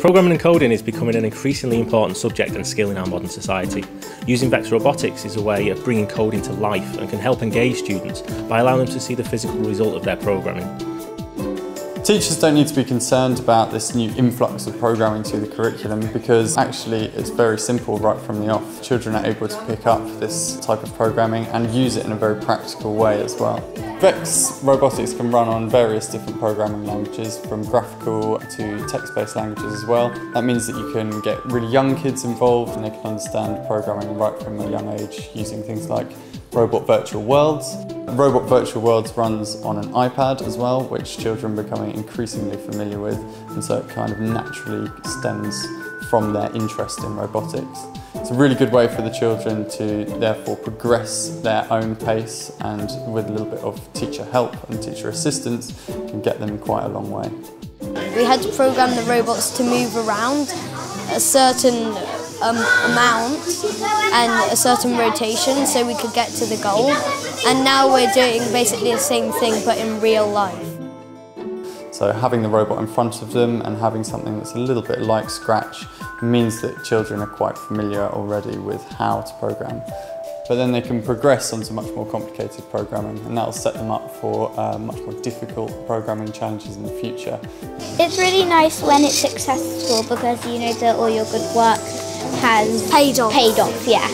Programming and coding is becoming an increasingly important subject and skill in our modern society. Using Vector Robotics is a way of bringing coding to life and can help engage students by allowing them to see the physical result of their programming. Teachers don't need to be concerned about this new influx of programming to the curriculum because actually it's very simple right from the off. Children are able to pick up this type of programming and use it in a very practical way as well. Vex robotics can run on various different programming languages from graphical to text-based languages as well. That means that you can get really young kids involved and they can understand programming right from a young age using things like Robot Virtual Worlds. Robot Virtual Worlds runs on an iPad as well, which children are becoming increasingly familiar with, and so it kind of naturally stems from their interest in robotics. It's a really good way for the children to therefore progress their own pace and with a little bit of teacher help and teacher assistance can get them quite a long way. We had to program the robots to move around a certain um, amount and a certain rotation so we could get to the goal. And now we're doing basically the same thing but in real life. So having the robot in front of them and having something that's a little bit like Scratch means that children are quite familiar already with how to program. But then they can progress onto much more complicated programming and that'll set them up for uh, much more difficult programming challenges in the future. It's really nice when it's successful because you know that all your good work has paid off. Paid off, yeah.